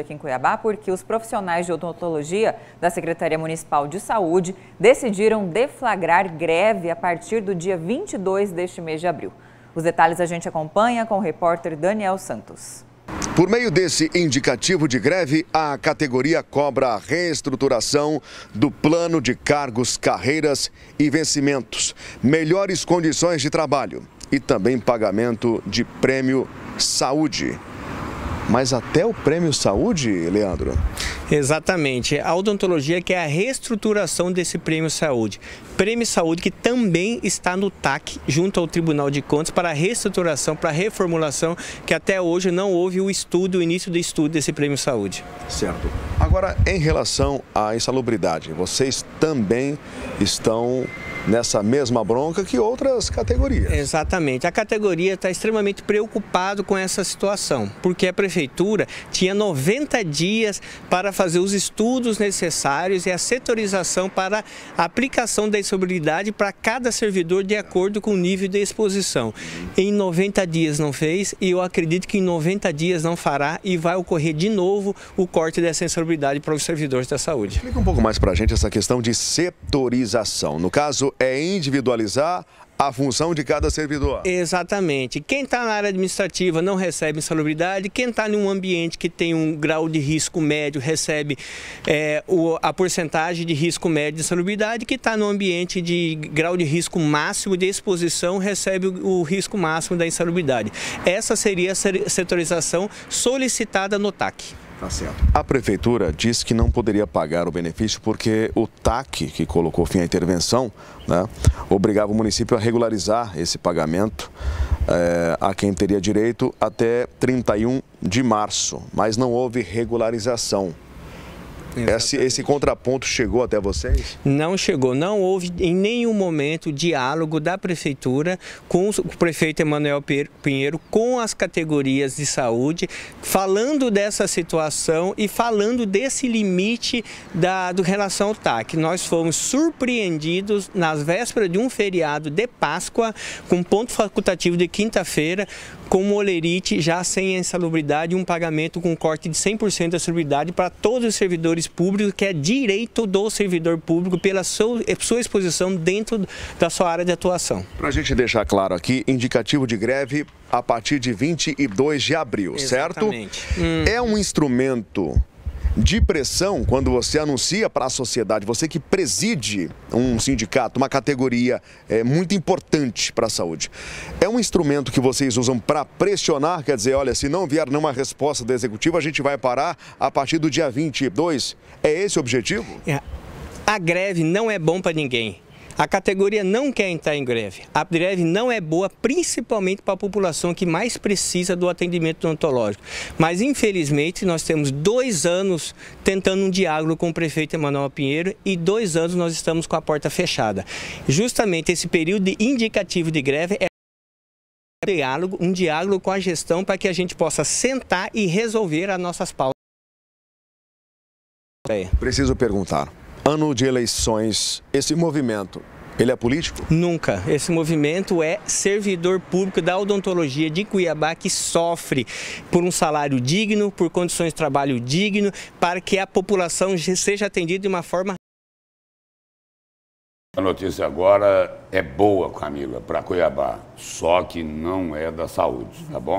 aqui em Cuiabá porque os profissionais de odontologia da Secretaria Municipal de Saúde decidiram deflagrar greve a partir do dia 22 deste mês de abril. Os detalhes a gente acompanha com o repórter Daniel Santos. Por meio desse indicativo de greve, a categoria cobra a reestruturação do plano de cargos, carreiras e vencimentos, melhores condições de trabalho e também pagamento de prêmio saúde mas até o Prêmio Saúde, Leandro? Exatamente. A odontologia que é a reestruturação desse Prêmio Saúde. Prêmio Saúde que também está no TAC, junto ao Tribunal de Contas, para a reestruturação, para a reformulação, que até hoje não houve o estudo, o início do estudo desse Prêmio Saúde. Certo. Agora, em relação à insalubridade, vocês também estão nessa mesma bronca que outras categorias. Exatamente. A categoria está extremamente preocupado com essa situação, porque a prefeitura tinha 90 dias para fazer os estudos necessários e a setorização para a aplicação da insalubridade para cada servidor de acordo com o nível de exposição. Em 90 dias não fez e eu acredito que em 90 dias não fará e vai ocorrer de novo o corte dessa insalubridade para os servidores da saúde. Explica um pouco mais para a gente essa questão de setorização. No caso, é individualizar a função de cada servidor. Exatamente. Quem está na área administrativa não recebe insalubridade, quem está em um ambiente que tem um grau de risco médio recebe é, o, a porcentagem de risco médio de insalubridade, que está no ambiente de grau de risco máximo de exposição recebe o, o risco máximo da insalubridade. Essa seria a setorização solicitada no TAC. Tá certo. A prefeitura disse que não poderia pagar o benefício porque o TAC, que colocou fim à intervenção, né, obrigava o município a regularizar esse pagamento é, a quem teria direito até 31 de março, mas não houve regularização. Esse, esse, contraponto chegou até vocês? Não chegou. Não houve em nenhum momento diálogo da prefeitura com o prefeito Emanuel Pinheiro, com as categorias de saúde, falando dessa situação e falando desse limite da, do relação ao TAC. Nós fomos surpreendidos nas vésperas de um feriado de Páscoa, com ponto facultativo de quinta-feira, com molerite já sem a insalubridade um pagamento com corte de 100% da salubridade para todos os servidores públicos, que é direito do servidor público pela sua, sua exposição dentro da sua área de atuação. Para a gente deixar claro aqui, indicativo de greve a partir de 22 de abril, Exatamente. certo? Hum. É um instrumento de pressão quando você anuncia para a sociedade, você que preside um sindicato, uma categoria é, muito importante para a saúde. É um instrumento que vocês usam para pressionar, quer dizer, olha, se não vier nenhuma resposta do executivo, a gente vai parar a partir do dia 22. É esse o objetivo? É. A greve não é bom para ninguém. A categoria não quer entrar em greve. A greve não é boa, principalmente para a população que mais precisa do atendimento odontológico. Mas, infelizmente, nós temos dois anos tentando um diálogo com o prefeito Emanuel Pinheiro e dois anos nós estamos com a porta fechada. Justamente esse período indicativo de greve é um diálogo, um diálogo com a gestão para que a gente possa sentar e resolver as nossas pautas. Preciso perguntar ano de eleições, esse movimento, ele é político? Nunca. Esse movimento é servidor público da odontologia de Cuiabá que sofre por um salário digno, por condições de trabalho digno, para que a população seja atendida de uma forma. A notícia agora é boa, Camila, para Cuiabá, só que não é da saúde, tá bom?